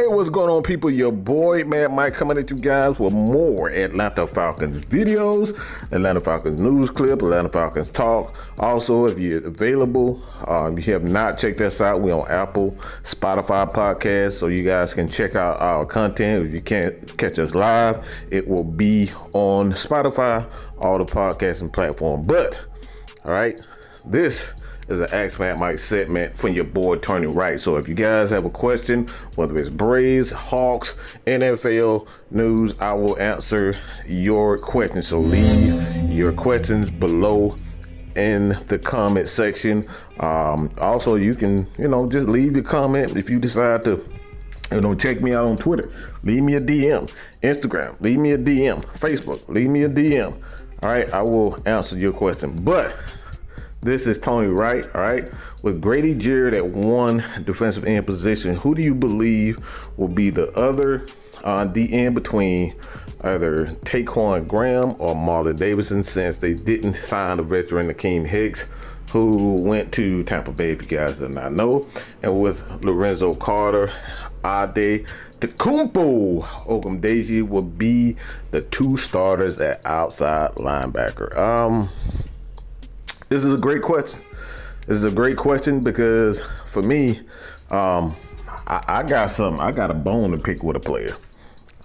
Hey, what's going on, people? Your boy, Mad Mike, coming at you guys with more Atlanta Falcons videos, Atlanta Falcons news clip, Atlanta Falcons talk. Also, if you're available, um, if you have not checked us out, we on Apple, Spotify podcast, so you guys can check out our content. If you can't catch us live, it will be on Spotify, all the podcasting platform. But, all right, this is an Ask Mad Mike segment from your boy Tony Wright. So if you guys have a question, whether it's Braves, Hawks, NFL news, I will answer your questions. So leave your questions below in the comment section. Um, also, you can, you know, just leave your comment if you decide to you know, check me out on Twitter. Leave me a DM. Instagram. Leave me a DM. Facebook. Leave me a DM. All right, I will answer your question. But this is Tony Wright, all right? With Grady Jarrett at one defensive end position, who do you believe will be the other uh, DN between either Ta'Quon Graham or Marlon Davidson since they didn't sign the veteran Akiem Hicks? Who went to Tampa Bay, if you guys did not know, and with Lorenzo Carter, Ade Takumpo Ogundeji will be the two starters at outside linebacker. Um, this is a great question. This is a great question because for me, um, I, I got some. I got a bone to pick with a player.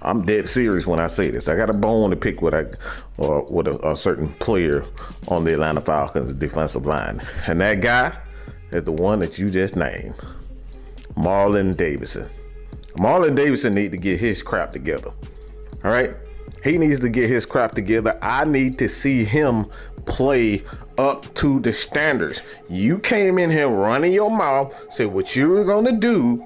I'm dead serious when I say this. I got a bone to pick with a or with a, a, certain player on the Atlanta Falcons defensive line, and that guy is the one that you just named, Marlon Davidson. Marlon Davidson need to get his crap together. All right, he needs to get his crap together. I need to see him play up to the standards. You came in here running your mouth, said what you were gonna do.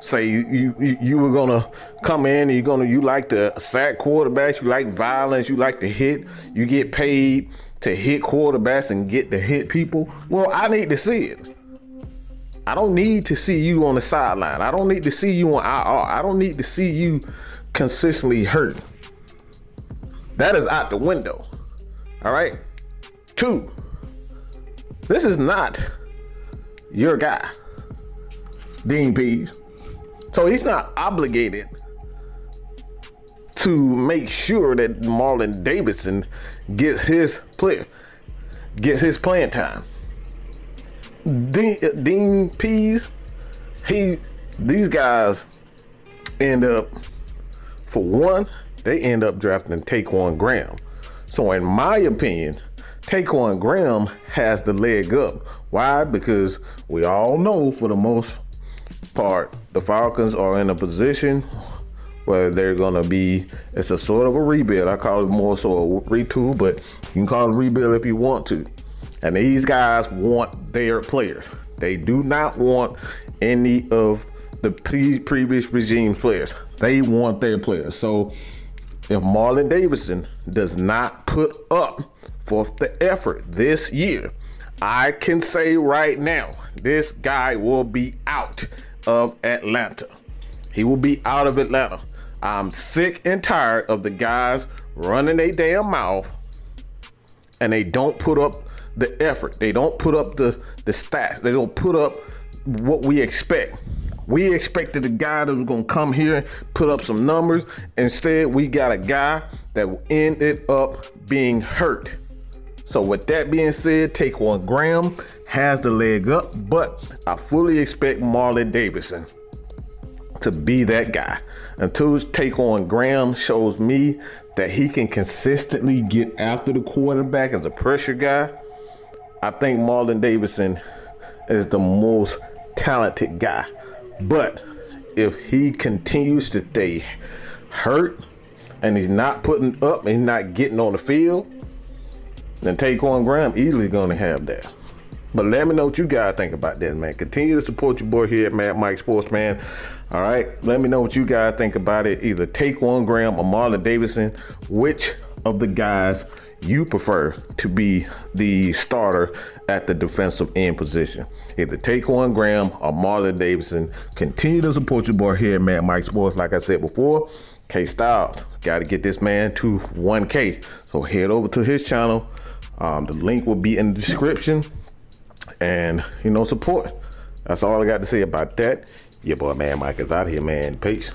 Say you you, you were gonna come in and you're gonna you like to sack quarterbacks, you like violence, you like to hit, you get paid to hit quarterbacks and get to hit people. Well, I need to see it. I don't need to see you on the sideline. I don't need to see you on IR. I don't need to see you consistently hurt. That is out the window. All right. Two, this is not your guy, Dean Pees. So he's not obligated to make sure that Marlon Davidson gets his player, gets his playing time. Dean, uh, Dean Pees, he, these guys end up, for one, they end up drafting Ta'Quon Graham. So in my opinion, Ta'Quon Graham has the leg up. Why? Because we all know for the most part, the Falcons are in a position where they're gonna be it's a sort of a rebuild. I call it more so a retool, but you can call it a rebuild if you want to. And these guys want their players. They do not want any of the pre- previous regime's players. They want their players. So if Marlon Davidson does not put up forth the effort this year, I can say right now, this guy will be out of Atlanta. He will be out of Atlanta. I'm sick and tired of the guys running their damn mouth and they don't put up the effort. They don't put up the, the stats. They don't put up what we expect. We expected a guy that was going to come here put up some numbers. Instead, we got a guy that ended up being hurt. So with that being said, Ta'Quon Graham has the leg up, but I fully expect Marlon Davidson to be that guy. Until Ta'Quon Graham shows me that he can consistently get after the quarterback as a pressure guy, I think Marlon Davidson is the most talented guy. But if he continues to stay hurt and he's not putting up and he's not getting on the field, then Ta'Quon Graham easily going to have that. But let me know what you guys think about that, man. Continue to support your boy here at Mad Mike Sports, man. All right, let me know what you guys think about it. Either Ta'Quon Graham or Marlon Davidson. Which of the guys you prefer to be the starter at the defensive end position? Either Ta'Quon Graham or Marlon Davidson. Continue to support your boy here man. Mike Sports. Like I said before, Kstylz got to get this man to 1K. So head over to his channel um, the link will be in the description. And, you know, support. That's all I got to say about that. Your boy, man, Mike is out here, man. Peace.